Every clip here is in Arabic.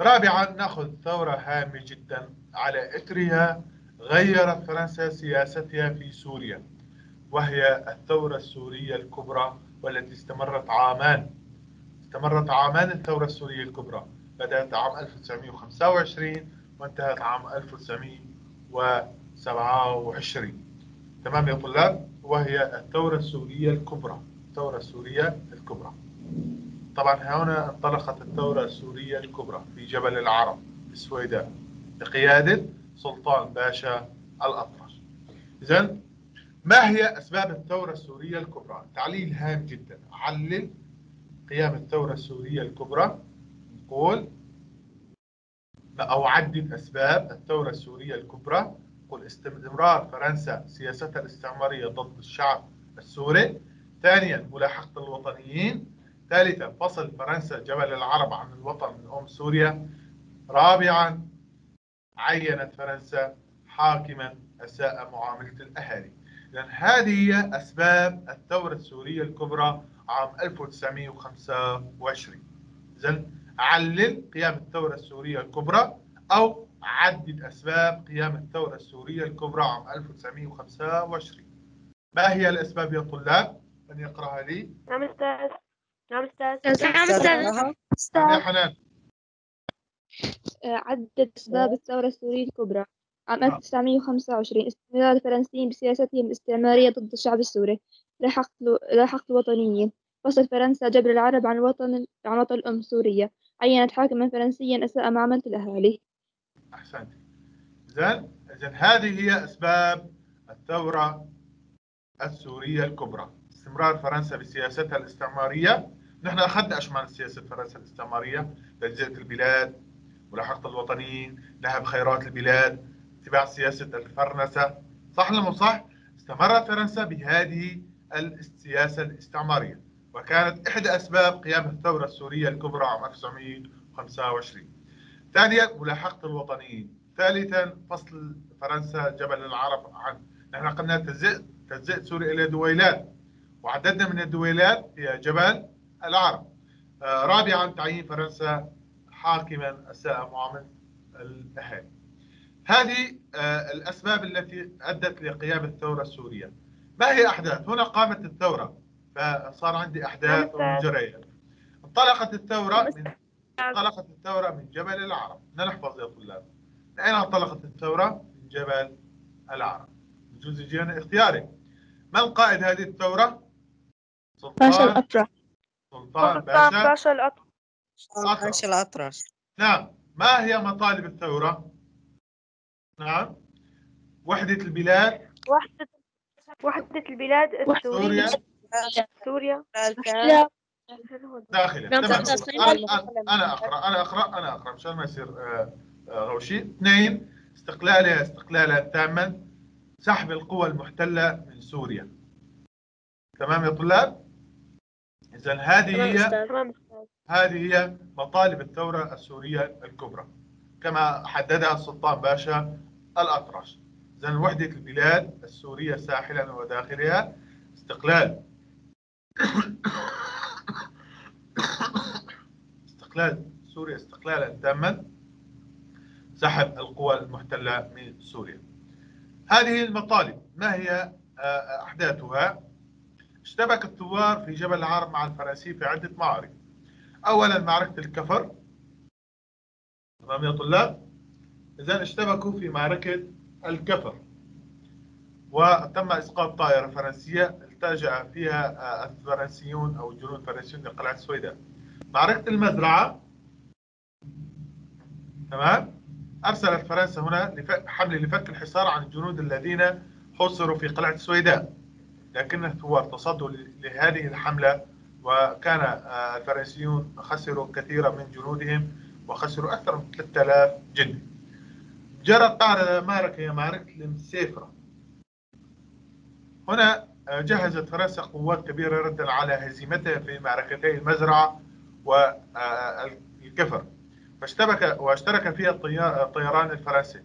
رابعا نأخذ ثورة هامة جدا على إثرها غيرت فرنسا سياستها في سوريا وهي الثورة السورية الكبرى والتي استمرت عامان استمرت عامان الثورة السورية الكبرى. بدأت عام 1925 وانتهت عام 1927 تمام يا طلاب؟ وهي الثورة السورية الكبرى. الثورة السورية الكبرى. طبعا هنا انطلقت الثورة السورية الكبرى في جبل العرب في السويداء بقيادة سلطان باشا الأطرش. إذا ما هي أسباب الثورة السورية الكبرى؟ تعليل هام جدا. علل قيام الثورة السورية الكبرى. نقول أو عدد أسباب الثورة السورية الكبرى. نقول استمرار فرنسا سياستها الاستعمارية ضد الشعب السوري. ثانيا ملاحقة الوطنيين. ثالثا فصل فرنسا جبل العرب عن الوطن من أم سوريا. رابعا عينت فرنسا حاكما أساء معاملة الأهالي. إذا هذه هي أسباب الثورة السورية الكبرى عام 1925 إذا علل قيام الثورة السورية الكبرى أو عدد أسباب قيام الثورة السورية الكبرى عام 1925 ما هي الأسباب يا طلاب؟ من يقرأها لي؟ نعم أستاذ. نعم أستاذ. نعم أستاذ. يا حنان. عدد أسباب الثورة السورية الكبرى. عام نعم. 1925 استمرار الفرنسيين بسياستهم الاستعمارية ضد الشعب السوري. لاحقت لاحقت الوطنيين فصل فرنسا جبل العرب عن وطن عن وطن الأم سوريا عينت حاكما فرنسيا أساء معاملة الأهالي. أحسنت. إذا إذا هذه هي أسباب الثورة السورية الكبرى. استمرار فرنسا بسياستها الاستعمارية. نحن أخذنا أشمال سياسة فرنسا الاستعمارية تجزئة البلاد ملاحقة الوطنيين نهب خيرات البلاد اتباع سياسة الفرنسة. صح ولا صح؟ استمرت فرنسا بهذه السياسة الاستعمارية وكانت إحدى أسباب قيام الثورة السورية الكبرى عام 1925 ثانيا ملاحقة الوطنيين. ثالثا فصل فرنسا جبل العرب عن نحن قلنا تجزئة تجزئة سوريا إلى دويلات وعددنا من الدويلات هي جبل العرب. آه، رابعا تعيين فرنسا حاكما أساء معاملة الأهالي هذه آه، الأسباب التي أدت لقيام الثورة السورية. ما هي أحداث؟ هنا قامت الثورة فصار عندي أحداث ومجريات انطلقت الثورة من انطلقت الثورة من جبل العرب. نحفظ يا طلاب. من أين انطلقت الثورة؟ من جبل العرب. الجزء يجينا اختياري. من قائد هذه الثورة؟ باشا سلطان الأطرش سلطان باشا. باشا الأطرش. عاش الأطرش. نعم. ما هي مطالب الثورة؟ نعم. وحدة البلاد. وحدة وحدة البلاد السورية. سوريا. سوريا. داخلة. نعم، تمام. تحت أنا أقرأ. أنا أقرأ. أنا أقرأ. مشان ما يصير آه، آه، غوشي اثنين. استقلالها استقلالا تاما. سحب القوى المحتلة من سوريا. تمام يا طلاب؟ إذا هذه هي هذه هي مطالب الثورة السورية الكبرى. كما حددها السلطان باشا الأطرش إذن وحدة البلاد السورية ساحلا وداخلها استقلال. استقلال. سوريا استقلالا تاما. سحب القوى المحتلة من سوريا. هذه المطالب ما هي آه، أحداثها؟ اشتبك الثوار في جبل العرب مع الفرنسيين في عدة معارك. اولا معركة الكفر. تمام يا طلاب؟ اذا اشتبكوا في معركة الكفر. وتم إسقاط طائرة فرنسية التجا فيها آه، الفرنسيون أو الجنود الفرنسيون لقلعه السويداء معركة المزرعة. تمام؟ أرسلت فرنسا هنا حملة لفك الحصار عن الجنود الذين حصروا في قلعة السويداء لكن الثوار تصدوا لهذه الحملة وكان آه، الفرنسيون خسروا كثيرا من جنودهم وخسروا أكثر من 3000 جندي جرت معركة هي معركة المسيفرة هنا آه، جهزت فرنسا قوات كبيرة ردا على هزيمتها في معركتي المزرعة والكفر فاشتبك واشترك فيها الطيران الفرنسي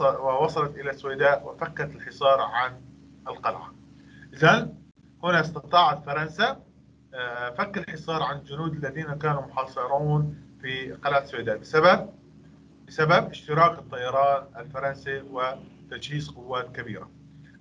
ووصلت إلى السويداء وفكت الحصار عن القلعة. إذن هنا استطاعت فرنسا آه، فك الحصار عن الجنود الذين كانوا محاصرون في قلعة سويداء بسبب بسبب اشتراك الطيران الفرنسي وتجهيز قوات كبيرة.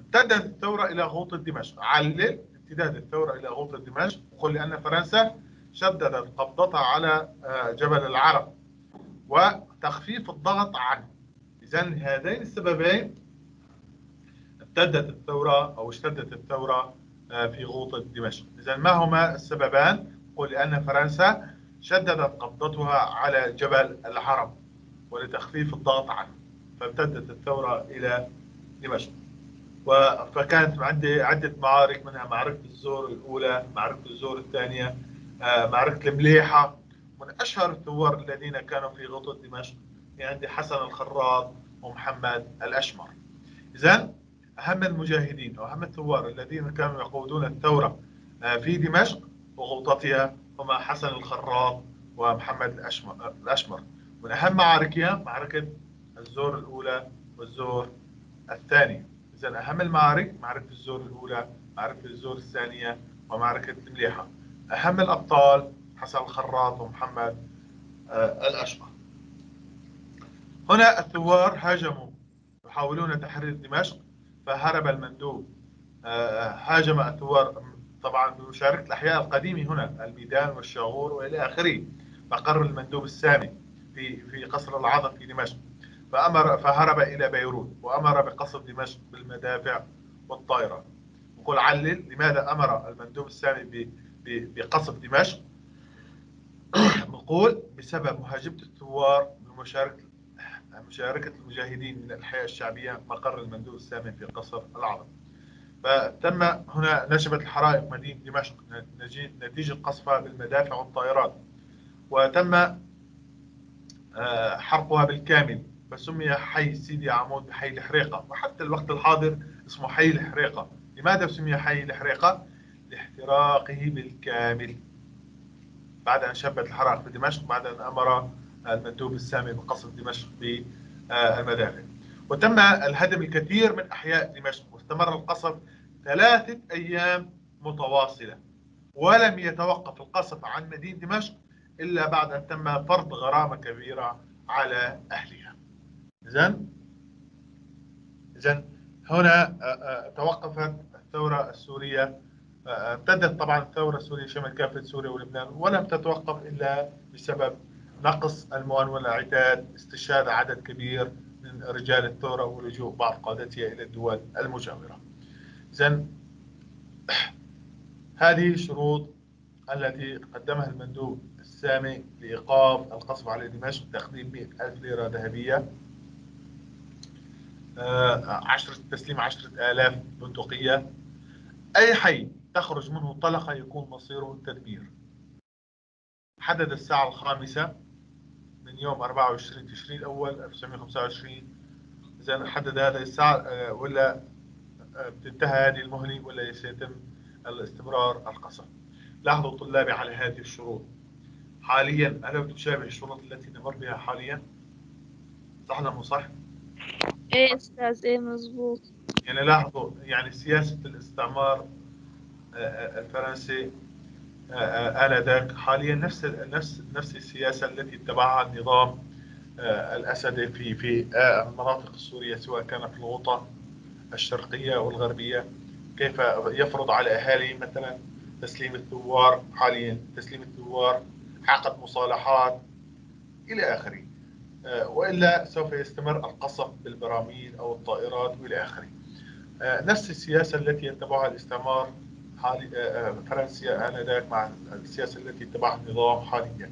امتدت الثورة إلى غوطة دمشق. علل امتداد الثورة إلى غوطة دمشق. وقل لأن فرنسا شددت قبضتها على آه، جبل العرب وتخفيف الضغط عنه. إذا هذين السببين امتدت الثورة أو اشتدت الثورة آه، في غوطة دمشق. إذا ما هما السببان؟ قل لأن فرنسا شددت قبضتها على جبل العرب ولتخفيف الضغط عنه فامتدت الثورة إلى دمشق. فكانت عندي عدة معارك منها معركة الزور الأولى معركة الزور الثانية آه، معركة المليحة. من أشهر الثوار الذين كانوا في غوطة دمشق في عندي حسن الخراط ومحمد الأشمر. إذا أهم المجاهدين أو الثوار الذين كانوا يقودون الثورة آه، في دمشق وغوطتها هما حسن الخراط ومحمد الأشمر. من أهم معاركها معركة الزور الأولى والزور الثانية. إذا أهم المعارك معركة الزور الأولى معركة الزور الثانية ومعركة المليحة. أهم الأبطال حسن الخراط ومحمد آه، الأشمر. هنا الثوار هاجموا يحاولون تحرير دمشق. فهرب المندوب. آه، هاجم الثوار طبعا بمشاركة الأحياء القديمة هنا الميدان والشاغور وإلى آخره مقر المندوب السامي في في قصر العظم في دمشق. فأمر فهرب إلى بيروت وأمر بقصف دمشق بالمدافع والطائرات نقول علل لماذا أمر المندوب السامي بقصف دمشق؟ نقول بسبب مهاجمة الثوار بمشاركة مشاركة المجاهدين من الأحياء الشعبية مقر المندوب السامي في قصر العظم فتم هنا نشبت الحرائق مدينة دمشق نتيجة قصفها بالمدافع والطائرات. وتم آه، حرقها بالكامل فسمي حي سيدي عمود بحي الحريقة. وحتى الوقت الحاضر اسمه حي الحريقة. لماذا سمي حي الحريقة؟ لاحتراقه بالكامل. بعد أن شبت الحرائق في دمشق بعد أن أمر المندوب السامي بقصف دمشق بالمدافع. وتم الهدم الكثير من أحياء دمشق واستمر القصف ثلاثة أيام متواصلة ولم يتوقف القصف عن مدينة دمشق إلا بعد أن تم فرض غرامة كبيرة على أهلها. إذا إذا هنا آه، آه، توقفت الثورة السورية آه، ابتدت طبعا الثورة السورية شمل كافة سوريا ولبنان ولم تتوقف إلا بسبب نقص الموان والعتاد استشهاد عدد كبير من رجال الثورة ولجوء بعض قادتها إلى الدول المجاورة. إذا هذه شروط التي قدمها المندوب السامي لإيقاف القصف على دمشق تقديم 100 ألف ليرة ذهبية آه، عشرة تسليم عشرة آلاف بندقية. أي حي تخرج منه طلقة يكون مصيره التدمير حدد الساعة الخامسة. من يوم 24 تشرين الأول 1925 إذا حدد هذه الساعة آه، ولا آه، بتنتهى هذه المهلة ولا سيتم الاستمرار القصف لاحظوا طلابي على هذه الشروط. حاليا ألا تشابه الشروط التي نمر بها حاليا؟ صح ولا مو صح؟ إيه أستاذ إيه مظبوط. يعني لاحظوا يعني سياسة الاستعمار آه، الفرنسي آنذاك حاليا نفس نفس نفس السياسة التي اتبعها النظام الأسدي في في المناطق السورية سواء كان في الغوطة الشرقية والغربية كيف يفرض على أهالي مثلا تسليم الثوار؟ حاليا تسليم الثوار عقد مصالحات إلى آخره. آه، وإلا سوف يستمر القصف بالبراميل أو الطائرات وإلى آخره. آه، نفس السياسة التي يتبعها الاستعمار حالي آه، فرنسا آنذاك مع السياسة التي اتبعها النظام حاليا.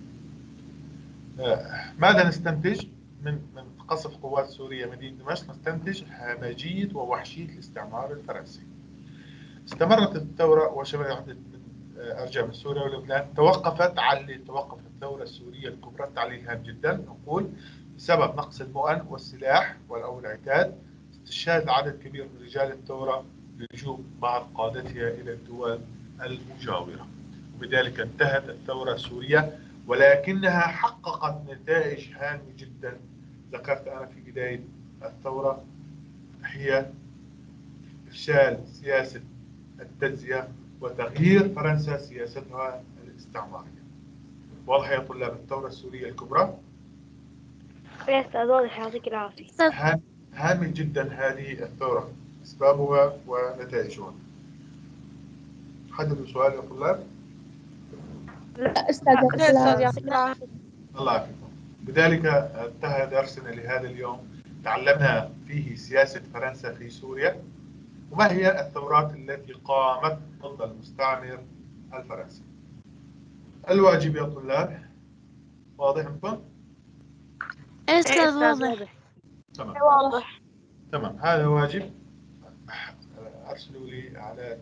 ماذا نستنتج من من قصف قوات سوريا مدينة دمشق؟ نستنتج همجية ووحشية الاستعمار الفرنسي. استمرت الثورة وشملت عدة ارجع من سوريا ولبنان. توقفت على توقفت الثورة السورية الكبرى التعليل هام جدا. نقول بسبب نقص المؤن والسلاح أو العتاد استشهاد عدد كبير من رجال الثورة للجوء بعض قادتها إلى الدول المجاورة. وبذلك انتهت الثورة السورية ولكنها حققت نتائج هامة جدا. ذكرت أنا في بداية الثورة هي إفشال سياسة التجزئه وتغيير فرنسا سياستها الاستعمارية. واضح يا طلاب الثورة السورية الكبرى؟ يا أستاذ واضح. يعطيك العافية. هام- هامة جدا هذه الثورة. أسبابها ونتائجها حددوا سؤال يا طلاب. لا أستاذ الله يعافيكم بذلك انتهى درسنا لهذا اليوم. تعلمنا فيه سياسة فرنسا في سوريا وما هي الثورات التي قامت ضد المستعمر الفرنسي؟ الواجب يا طلاب. واضح عندكم؟ إيه أستاذ واضح. تمام. واضح. تمام. هذا واجب. ارسلوا لي على